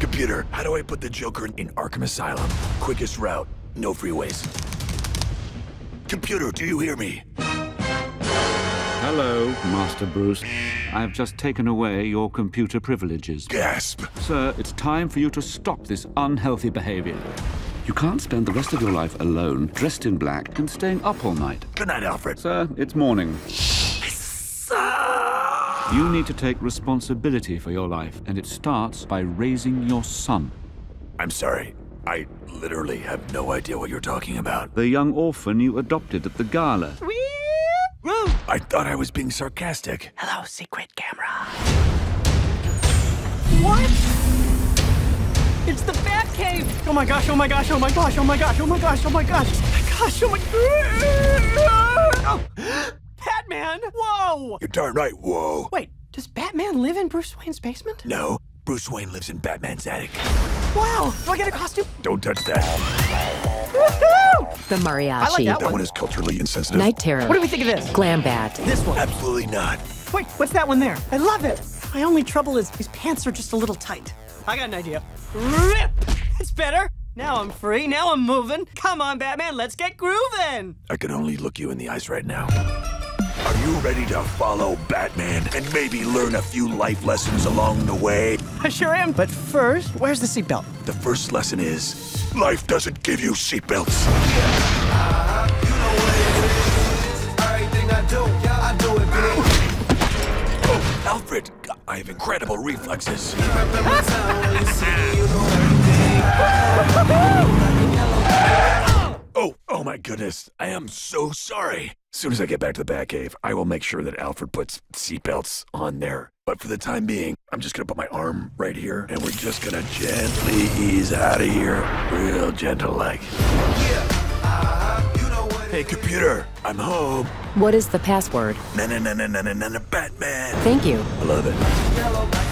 Computer, how do I put the Joker in Arkham Asylum? Quickest route, no freeways. Computer, do you hear me? Hello, Master Bruce. I have just taken away your computer privileges. Gasp! Sir, it's time for you to stop this unhealthy behavior. You can't spend the rest of your life alone, dressed in black, and staying up all night. Good night, Alfred. Sir, it's morning. You need to take responsibility for your life, and it starts by raising your son. I'm sorry. I literally have no idea what you're talking about. The young orphan you adopted at the gala. I thought I was being sarcastic. Hello, secret camera. What? It's the Batcave! Oh my gosh, oh my gosh, oh my gosh, oh my gosh, oh my gosh, oh my gosh, oh my gosh, oh my oh. Batman! Whoa! You're darn right, whoa. Wait, does Batman live in Bruce Wayne's basement? No, Bruce Wayne lives in Batman's attic. Wow! Do I get a costume? Don't touch that. The Mariachi. I like that That one is culturally insensitive. Night Terror. What do we think of this? Glam Bat. This one. Absolutely not. Wait, what's that one there? I love it. My only trouble is these pants are just a little tight. I got an idea. Rip! It's better. Now I'm free. Now I'm moving. Come on, Batman. Let's get grooving. I can only look you in the eyes right now. You ready to follow Batman and maybe learn a few life lessons along the way? I sure am. But first, where's the seatbelt? The first lesson is life doesn't give you seatbelts. Oh, Alfred, I have incredible reflexes. goodness. I am so sorry. As soon as I get back to the Batcave, I will make sure that Alfred puts seatbelts on there. But for the time being, I'm just gonna put my arm right here, and we're just gonna gently ease out of here. Real gentle like. Hey, computer, I'm home. What is the password? Na na na na na na na Batman. Thank you. I love it.